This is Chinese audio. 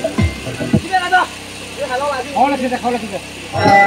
这边来着，给海老板。好了，现在好了，现在。